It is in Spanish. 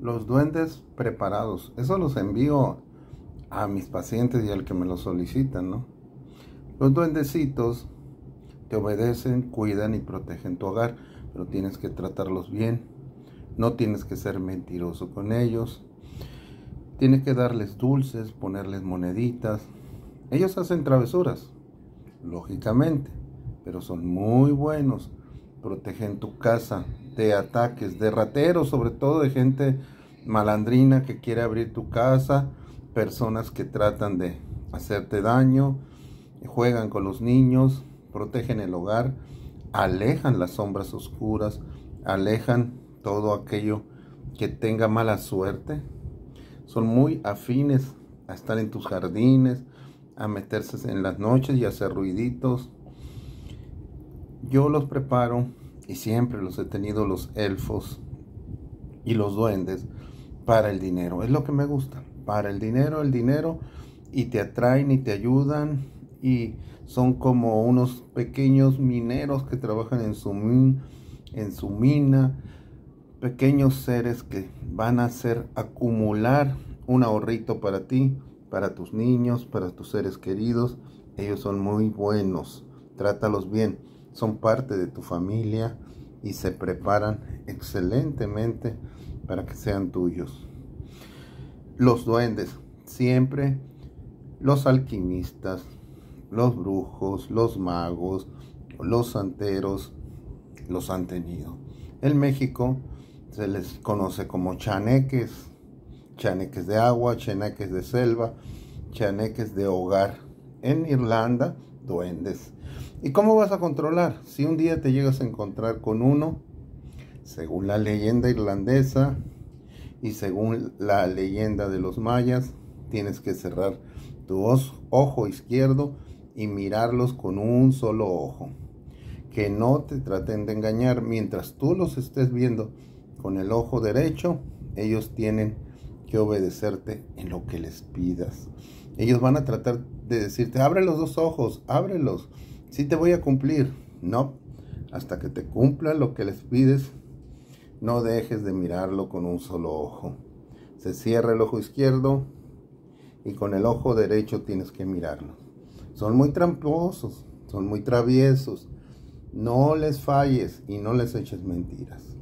los duendes preparados. Eso los envío a mis pacientes y al que me lo solicitan, ¿no? Los duendecitos te obedecen, cuidan y protegen tu hogar, pero tienes que tratarlos bien. No tienes que ser mentiroso con ellos. Tienes que darles dulces, ponerles moneditas. Ellos hacen travesuras, lógicamente, pero son muy buenos. Protegen tu casa de ataques, de rateros, sobre todo de gente malandrina que quiere abrir tu casa, personas que tratan de hacerte daño, juegan con los niños, protegen el hogar, alejan las sombras oscuras, alejan todo aquello que tenga mala suerte. Son muy afines a estar en tus jardines, a meterse en las noches y hacer ruiditos. Yo los preparo y siempre los he tenido los elfos y los duendes para el dinero. Es lo que me gusta. Para el dinero, el dinero y te atraen y te ayudan y son como unos pequeños mineros que trabajan en su, en su mina, pequeños seres que van a hacer acumular un ahorrito para ti, para tus niños, para tus seres queridos. Ellos son muy buenos, trátalos bien, son parte de tu familia y se preparan excelentemente para que sean tuyos. Los duendes, siempre los alquimistas, los brujos, los magos, los santeros los han tenido. En México se les conoce como chaneques, chaneques de agua, chaneques de selva, chaneques de hogar. En Irlanda, duendes. ¿Y cómo vas a controlar? Si un día te llegas a encontrar con uno, según la leyenda irlandesa y según la leyenda de los mayas, tienes que cerrar tu ojo izquierdo y mirarlos con un solo ojo. Que no te traten de engañar mientras tú los estés viendo con el ojo derecho. Ellos tienen que obedecerte en lo que les pidas. Ellos van a tratar de decirte, abre los dos ojos, ábrelos. Si te voy a cumplir. No, hasta que te cumpla lo que les pides, no dejes de mirarlo con un solo ojo. Se cierra el ojo izquierdo y con el ojo derecho tienes que mirarlo. Son muy tramposos, son muy traviesos. No les falles y no les eches mentiras.